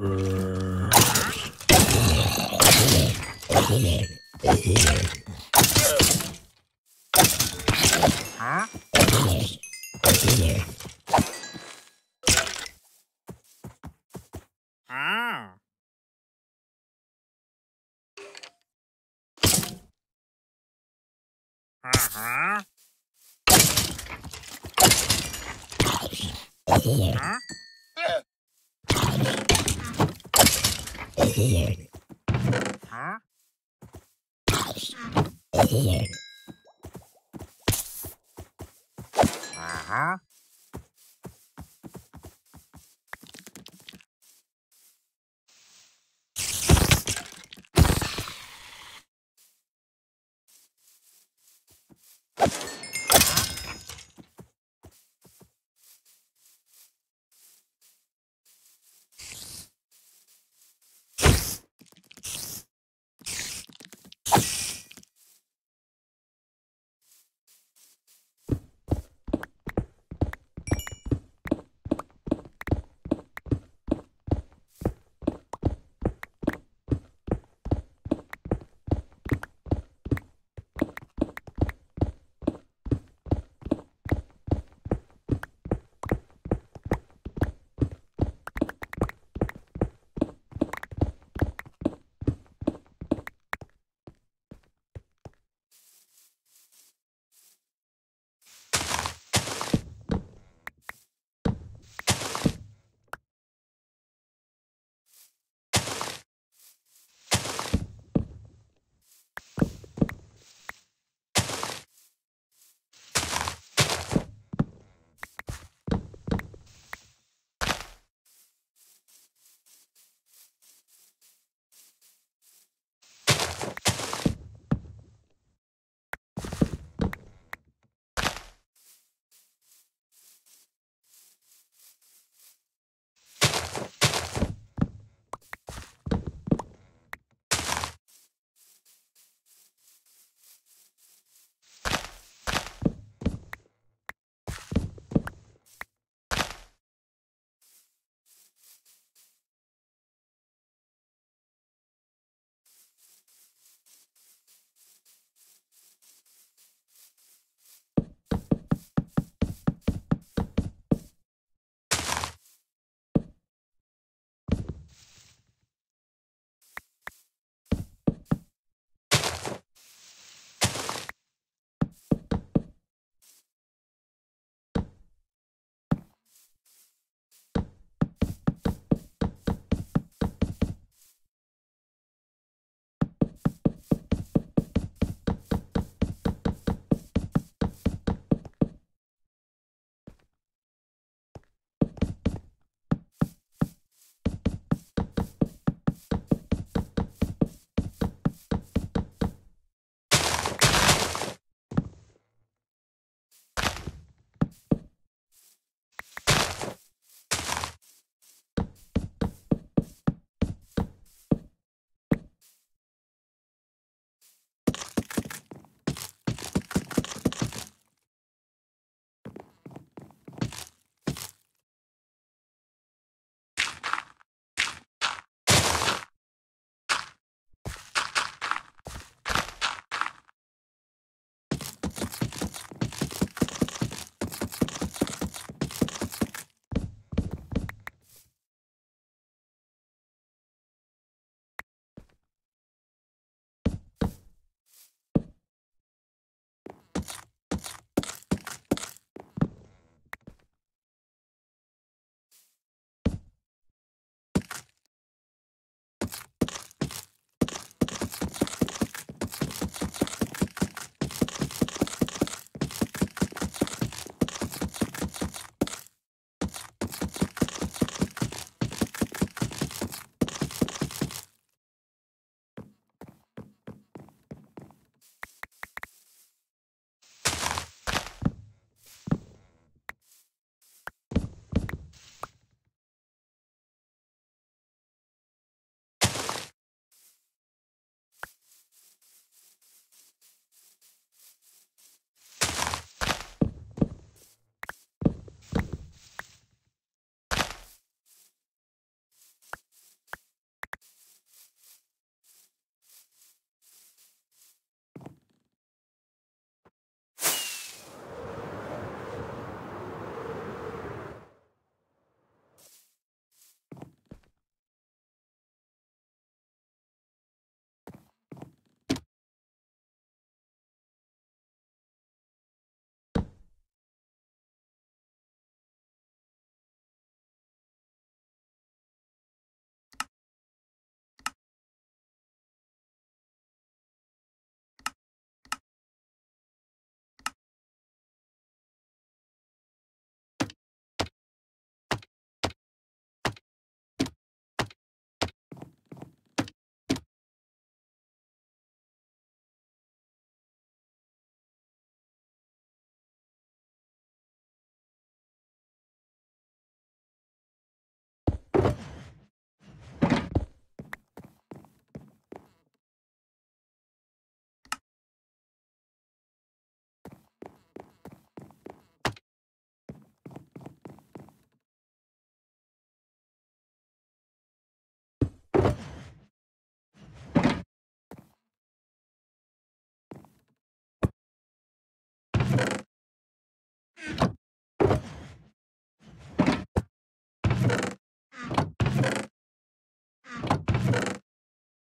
Huh? Uh-huh.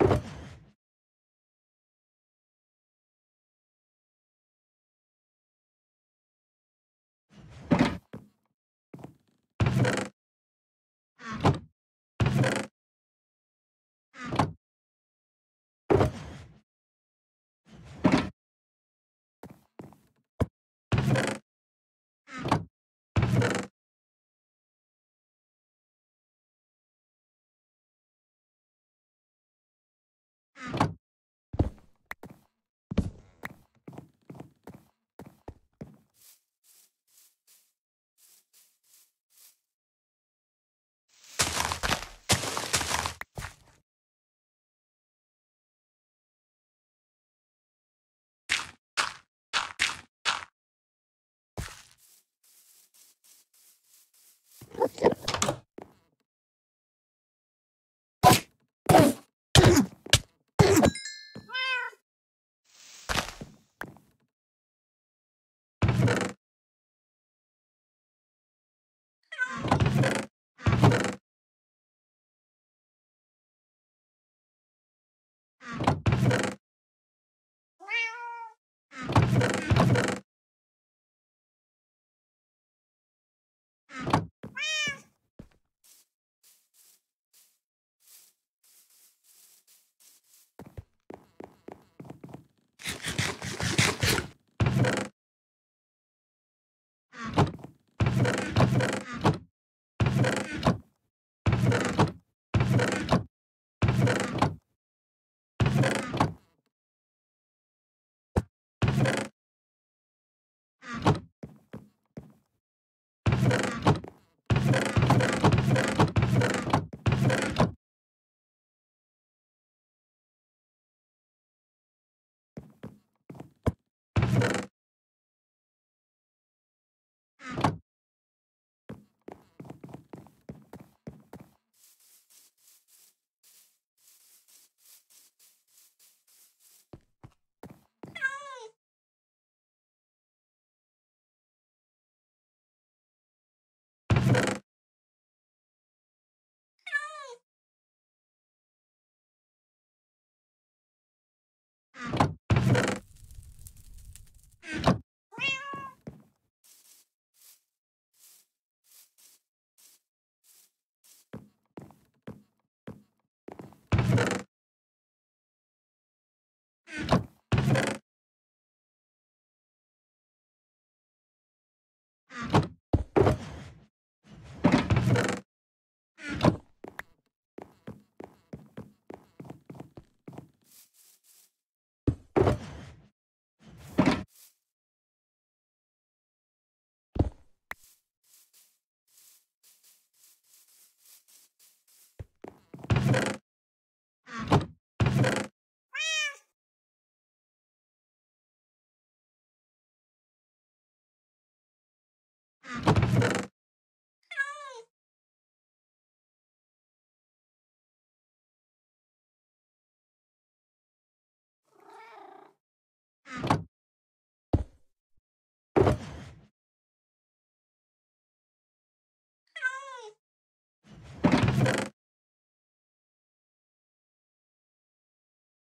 you.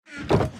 you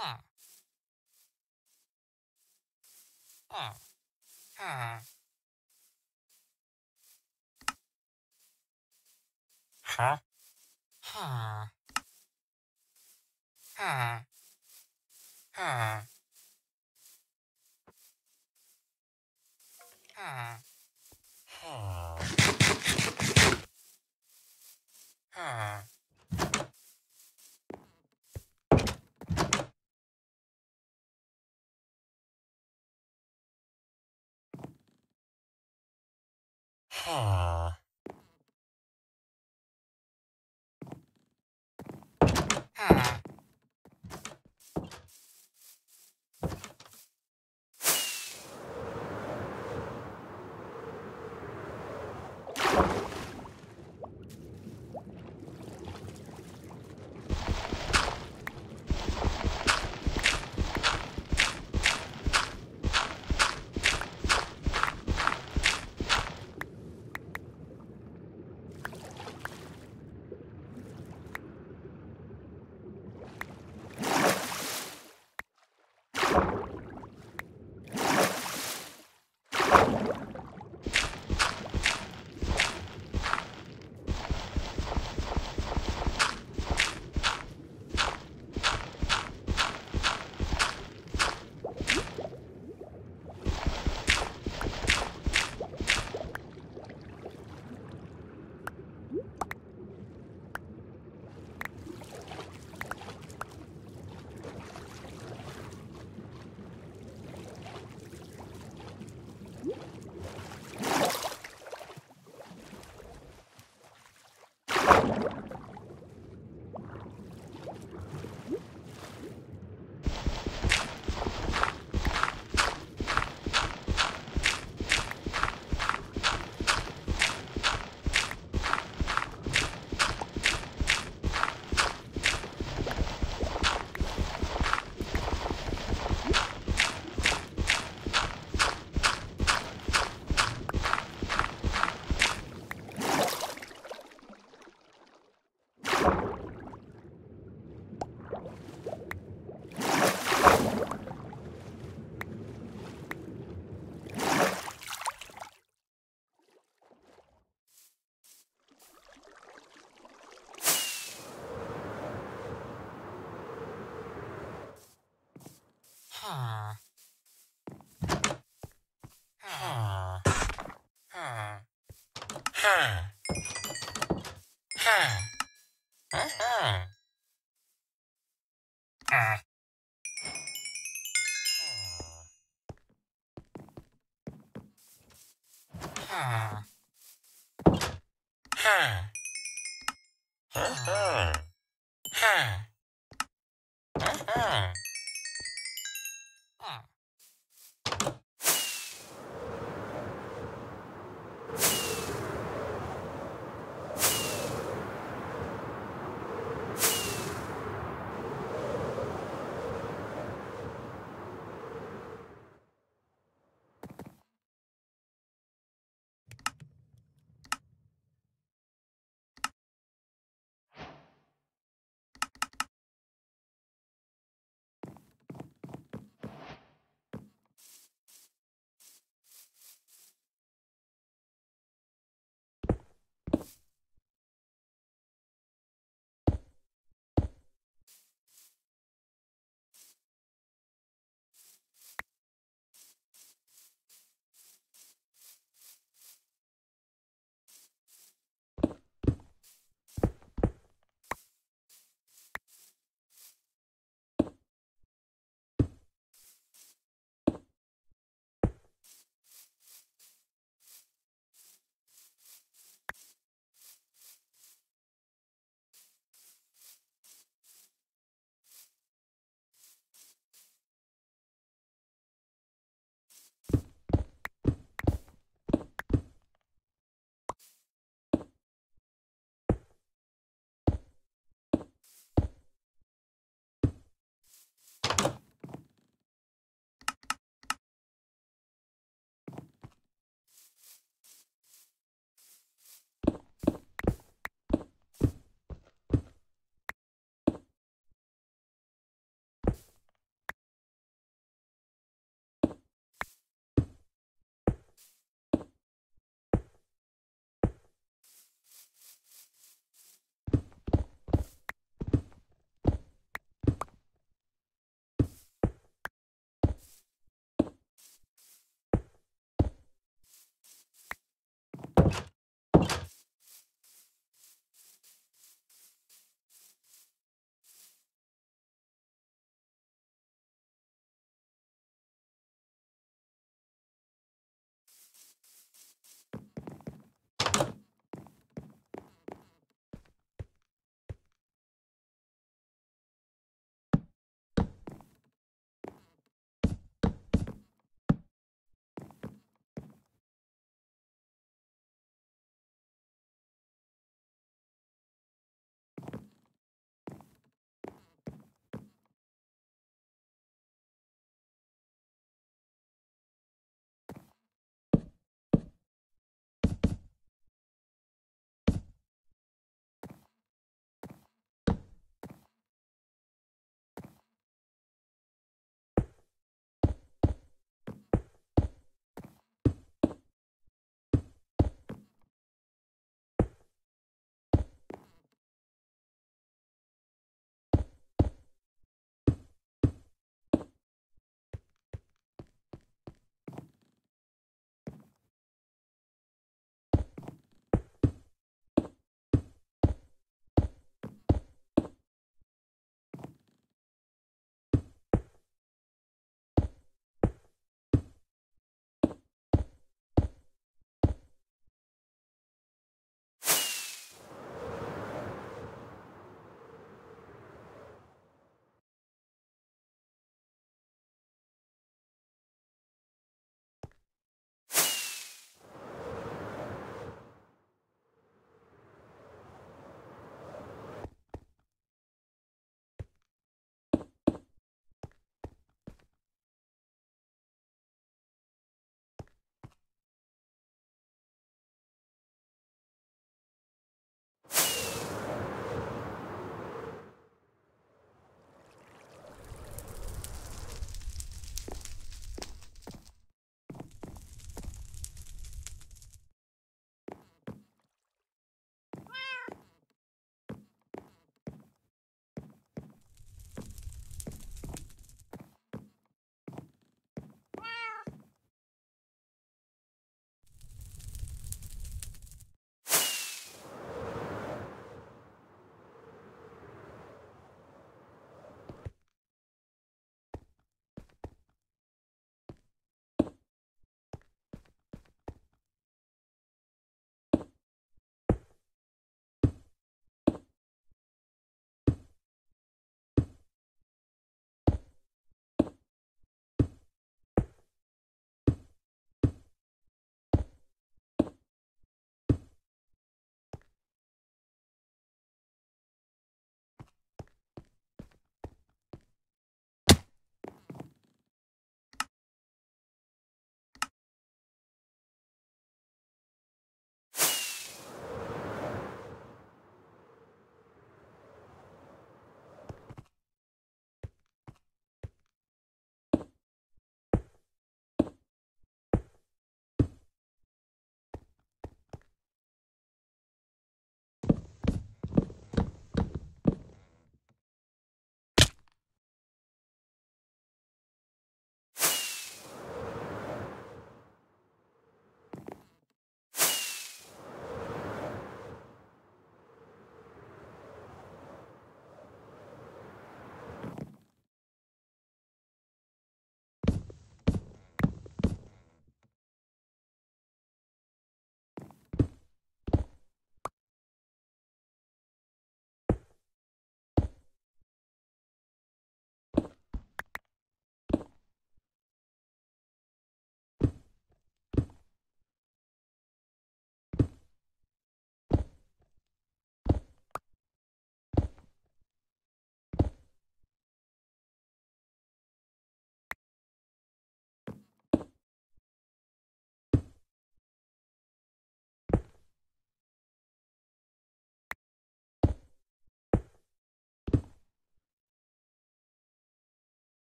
อ่าอ่าอ่าฮะฮะฮะฮะฮะฮะฮะ Ah. Huh.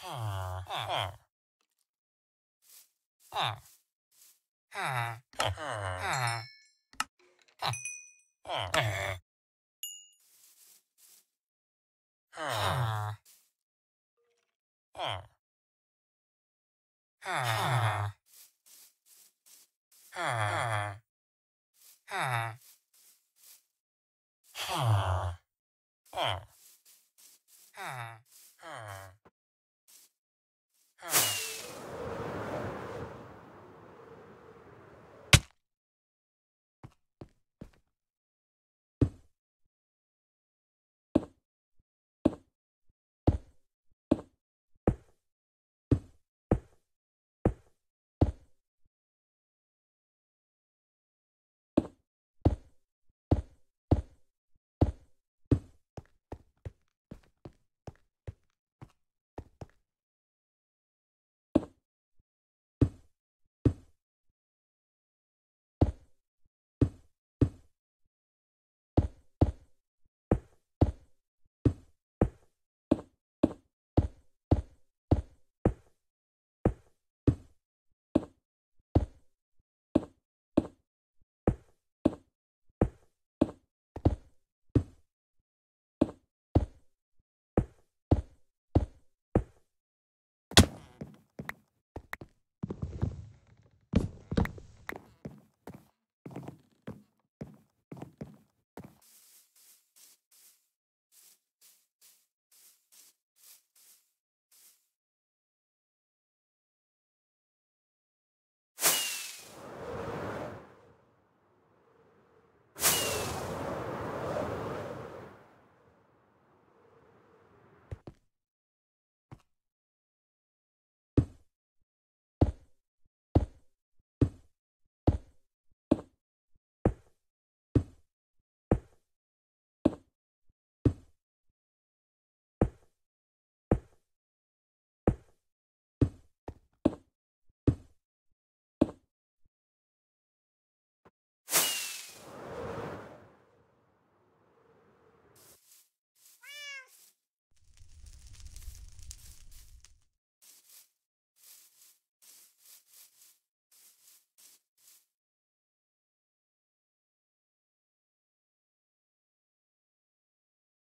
Huh.